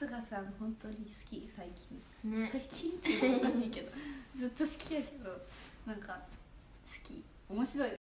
春日さん本当に好き最近。ね。最近っていうおかしいけど。ずっと好きやけど。なんか好き。面白い。